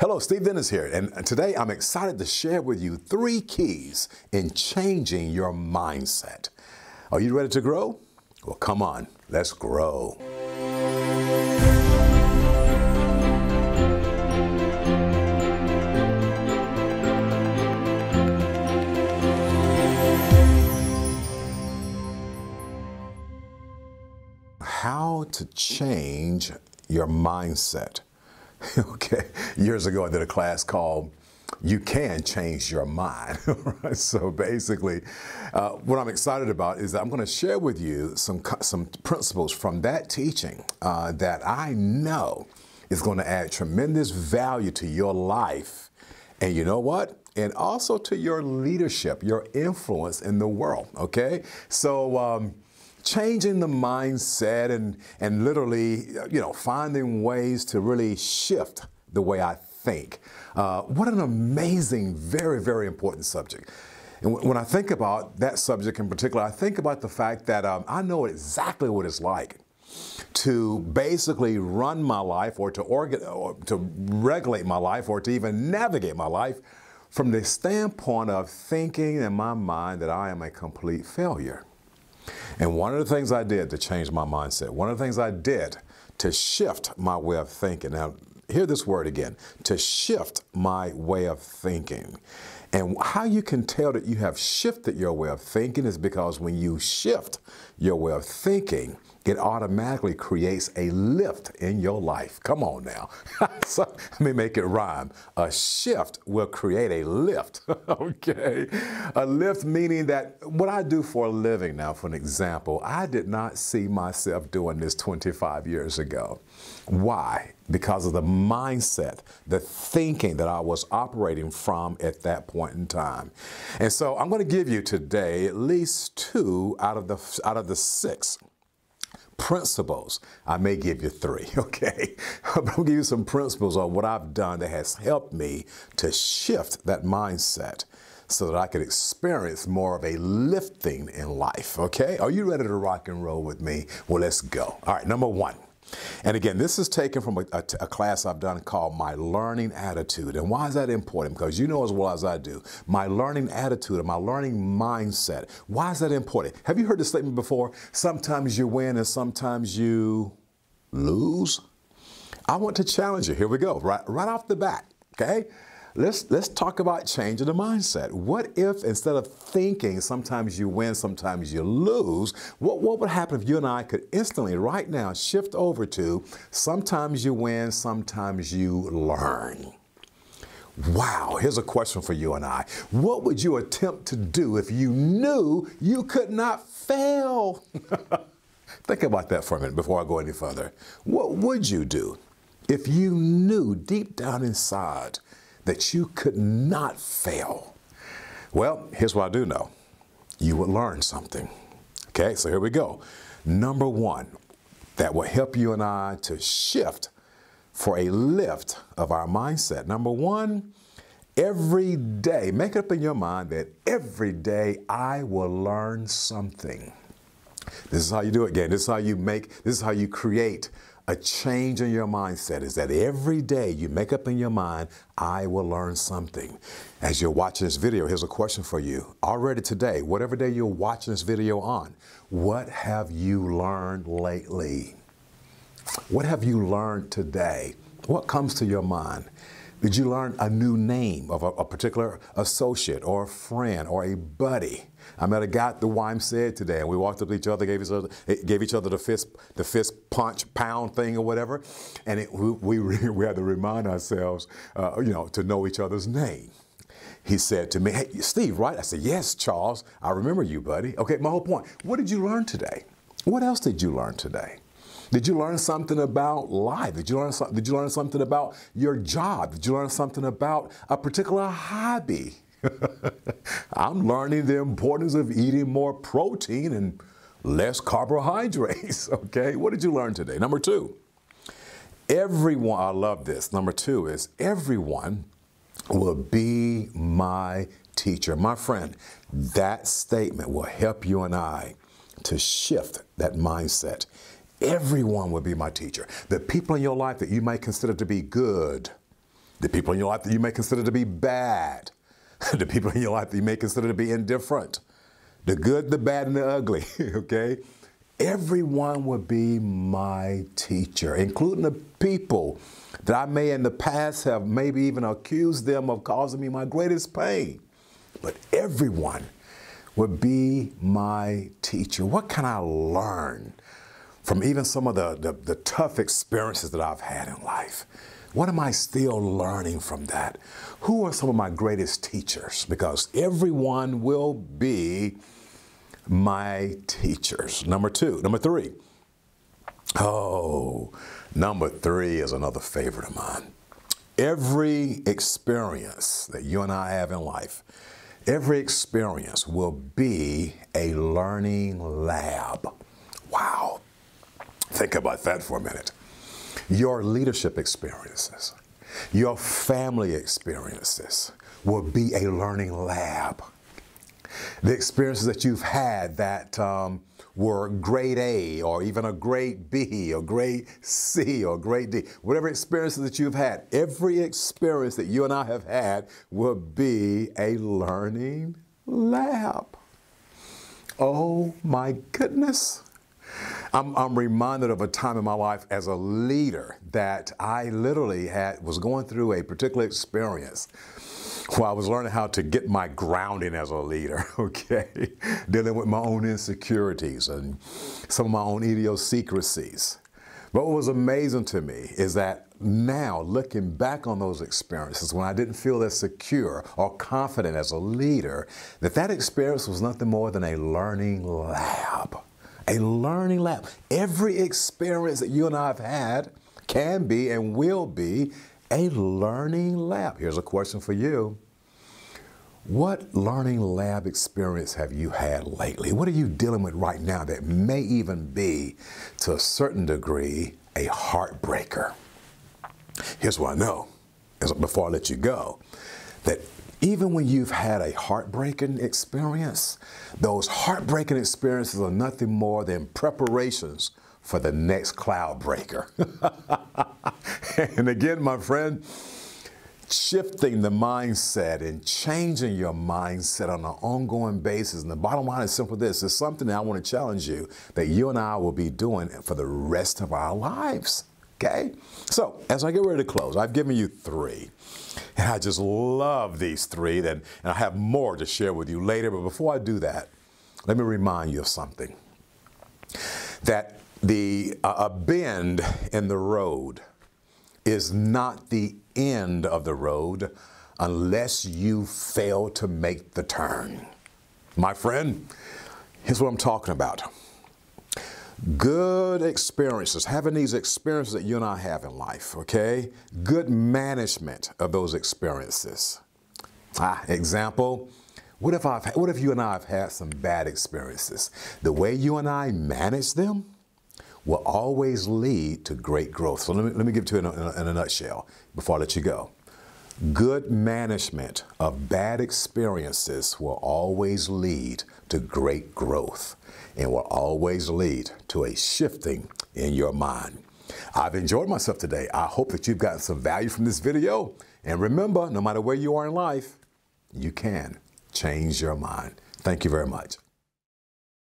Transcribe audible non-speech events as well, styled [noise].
Hello, Steve Dennis here, and today I'm excited to share with you three keys in changing your mindset. Are you ready to grow? Well, come on, let's grow. How to change your mindset. [laughs] okay, years ago I did a class called You Can Change Your Mind. [laughs] so basically, uh, what I'm excited about is that I'm going to share with you some, some principles from that teaching uh, that I know is going to add tremendous value to your life. And you know what? And also to your leadership, your influence in the world. Okay? So, um, changing the mindset and, and literally, you know, finding ways to really shift the way I think. Uh, what an amazing, very, very important subject. And when I think about that subject in particular, I think about the fact that um, I know exactly what it's like to basically run my life or to, or to regulate my life or to even navigate my life from the standpoint of thinking in my mind that I am a complete failure. And one of the things I did to change my mindset, one of the things I did to shift my way of thinking. Now, hear this word again to shift my way of thinking. And how you can tell that you have shifted your way of thinking is because when you shift your way of thinking, it automatically creates a lift in your life. Come on now. [laughs] so, let me make it rhyme. A shift will create a lift. [laughs] okay. A lift meaning that what I do for a living now, for an example, I did not see myself doing this 25 years ago. Why? Because of the mindset, the thinking that I was operating from at that point in time. And so I'm going to give you today at least two out of the out of the six principles. I may give you three, [laughs] okay? [laughs] but I'll give you some principles on what I've done that has helped me to shift that mindset so that I could experience more of a lifting in life, okay? Are you ready to rock and roll with me? Well, let's go. All right, number one. And again, this is taken from a, a, a, class I've done called My Learning Attitude. And why is that important? Because you know as well as I do, my learning attitude and my learning mindset. Why is that important? Have you heard the statement before? Sometimes you win and sometimes you lose. I want to challenge you. Here we go, right, right off the bat, okay? Let's let's talk about changing the mindset. What if instead of thinking sometimes you win, sometimes you lose, what, what would happen if you and I could instantly, right now, shift over to sometimes you win, sometimes you learn? Wow, here's a question for you and I. What would you attempt to do if you knew you could not fail? [laughs] Think about that for a minute before I go any further. What would you do if you knew deep down inside that you could not fail? Well, here's what I do know you would learn something. Okay, so here we go. Number one, that will help you and I to shift for a lift of our mindset. Number one, every day, make it up in your mind that every day I will learn something. This is how you do it again. This is how you make, this is how you create a change in your mindset is that every day you make up in your mind, I will learn something. As you're watching this video, here's a question for you. Already today, whatever day you're watching this video on, what have you learned lately? What have you learned today? What comes to your mind? Did you learn a new name of a, a, particular associate or a friend or a buddy? I met a guy the said today, and we walked up to each other, gave each other, gave each other the fist, the fist punch pound thing or whatever, and it, we, we, [laughs] we had to remind ourselves, uh, you know, to know each other's name. He said to me, "Hey, Steve, right?" I said, "Yes, Charles. I remember you, buddy." Okay, my whole point. What did you learn today? What else did you learn today? Did you learn something about life? Did you learn something? Did you learn something about your job? Did you learn something about a particular hobby? [laughs] I'm learning the importance of eating more protein and less carbohydrates. [laughs] Okay, what did you learn today? Number two, everyone, I love this. Number two is everyone will be my teacher. My friend, that statement will help you and I to shift that mindset. Everyone would be my teacher. The people in your life that you may consider to be good the people in your life that you may consider to be bad, [laughs] the people in your life that you may consider to be indifferent, the good, the bad, and the ugly, [laughs] okay? Everyone would be my teacher, including the people that I may in the past have maybe even accused them of causing me my greatest pain. But everyone would be my teacher. What can I learn from even some of the, the, the, tough experiences that I've had in life? What am I still learning from that? Who are some of my greatest teachers? Because everyone will be my teachers. Number two. Number three. Oh, number three is another favorite of mine. Every experience that you and I have in life, every experience will be a learning lab. Think about that for a minute. Your leadership experiences, your family experiences will be a learning lab. The experiences that you've had that um, were grade A or even a grade B or grade C or grade D, whatever experiences that you've had, every experience that you and I have had will be a learning lab. Oh my goodness. I'm, I'm, reminded of a time in my life as a leader that I literally had was going through a particular experience well, I was learning how to get my grounding as a leader, [laughs] okay? Dealing with my own insecurities and some of my own idiosyncrasies. But what was amazing to me is that now, looking back on those experiences when I didn't feel as secure or confident as a leader, that that experience was nothing more than a learning lab. A learning lab. Every experience that you and I have had can be and will be a learning lab. Here's a question for you. What learning lab experience have you had lately? What are you dealing with right now that may even be, to a certain degree, a heartbreaker? Here's what I know, before I let you go, that even when you've had a heartbreaking experience, those heartbreaking experiences are nothing more than preparations for the next cloud breaker. [laughs] and again, my friend, shifting the mindset and changing your mindset on an ongoing basis. And the bottom line is simple this it's something that I want to challenge you that you and I will be doing for the rest of our lives. Okay? So, as I get ready to close, I've given you three. And I just love these three. And, and I have more to share with you later. But before I do that, let me remind you of something. That the uh, a bend in the road is not the end of the road unless you fail to make the turn. My friend, here's what I'm talking about. Good experiences, having these experiences that you and I have in life, okay? Good management of those experiences. Ah, example, what if, I've, what if you and I have had some bad experiences? The way you and I manage them, will always lead to great growth. So let me, let me give it to you in a, in a nutshell before I let you go. Good management of bad experiences will always lead to great growth and will always lead to a shifting in your mind. I've enjoyed myself today. I hope that you've gotten some value from this video. And remember, no matter where you are in life, you can change your mind. Thank you very much.